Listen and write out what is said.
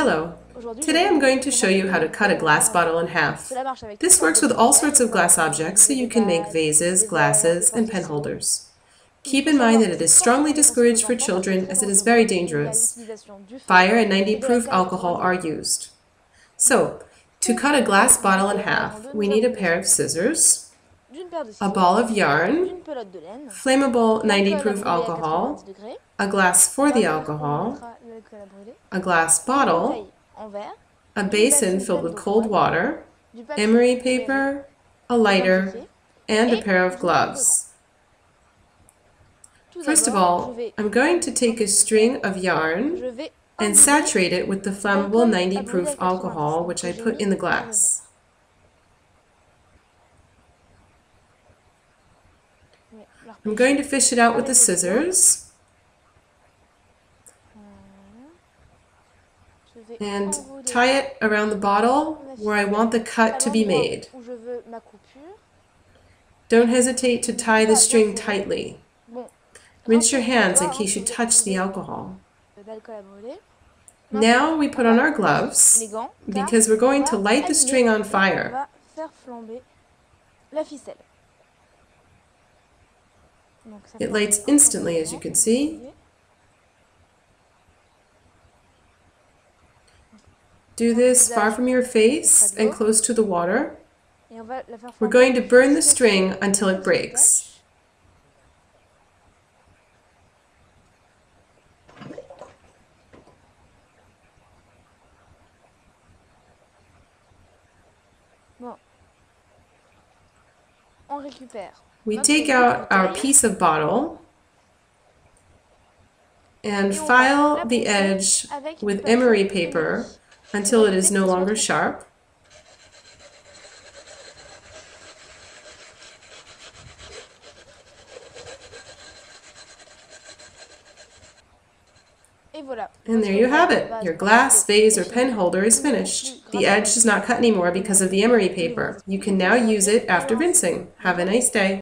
Hello. Today I'm going to show you how to cut a glass bottle in half. This works with all sorts of glass objects so you can make vases, glasses, and pen holders. Keep in mind that it is strongly discouraged for children as it is very dangerous. Fire and 90 proof alcohol are used. So, to cut a glass bottle in half, we need a pair of scissors, a ball of yarn, flammable 90 proof alcohol, a glass for the alcohol, a glass bottle, a basin filled with cold water, emery paper, a lighter, and a pair of gloves. First of all, I'm going to take a string of yarn and saturate it with the flammable 90 proof alcohol which I put in the glass. I'm going to fish it out with the scissors and tie it around the bottle where I want the cut to be made. Don't hesitate to tie the string tightly. Rinse your hands in case you touch the alcohol. Now we put on our gloves because we're going to light the string on fire. It lights instantly as you can see. Do this far from your face and close to the water. We're going to burn the string until it breaks. We take out our piece of bottle and file the edge with emery paper until it is no longer sharp. And there you have it. Your glass, vase, or pen holder is finished. The edge does not cut anymore because of the emery paper. You can now use it after rinsing. Have a nice day.